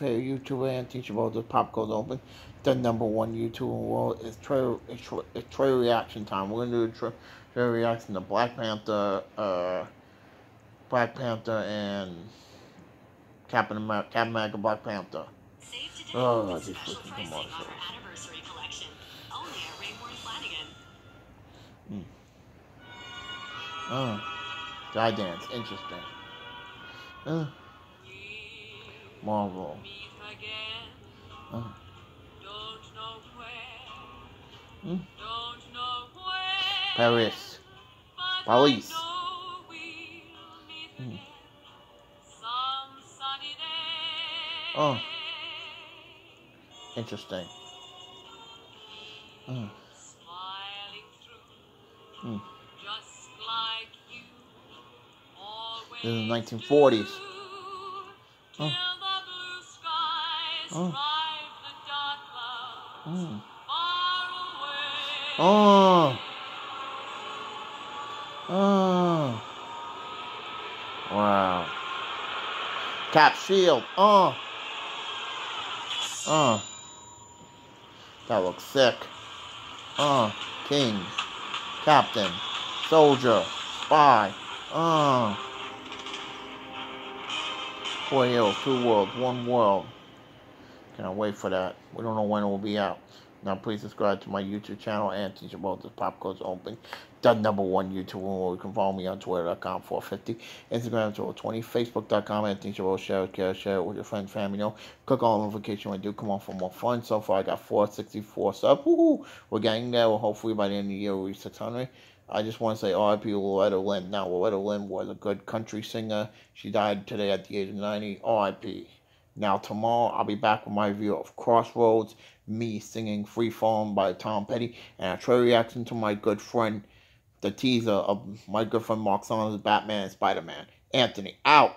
favorite YouTuber and teacher about the pop goes open. The number one YouTuber in the world is Trey, it's, it's Trey reaction time. We're gonna do a Trey, Trey reaction to Black Panther, uh, Black Panther and Captain America, Captain America, Black Panther. Oh, these freaking commercials. Mm. Oh, guy dance, interesting. Uh. Marvel. Oh. Hmm? Paris. Police. Hmm. Oh. Interesting. Hmm. Hmm. This is the 1940s. Oh. Oh. Oh. Oh. Wow. Cap shield. Oh. Oh. That looks sick. Oh. King. Captain. Soldier. Spy. Oh. Heroes, two worlds, one world. Can't wait for that. We don't know when it will be out. Now, please subscribe to my YouTube channel and about this pop goes open. The number one YouTube where you can follow me on Twitter.com 450, Instagram 20, Facebook.com and teach about share it, share it with your friends, family. You know, click on notification when you do come on for more fun. So far, I got 464 subs. Woohoo! We're getting there. Well, hopefully by the end of the year, we'll reach 600. I just want to say RIP Loretta Lynn. Now, Loretta Lynn was a good country singer. She died today at the age of 90. RIP. Now, tomorrow I'll be back with my review of Crossroads, me singing Free Falling by Tom Petty, and a trailer reaction to my good friend, the teaser of my good friend Mark Saunders' Batman and Spider Man. Anthony, out!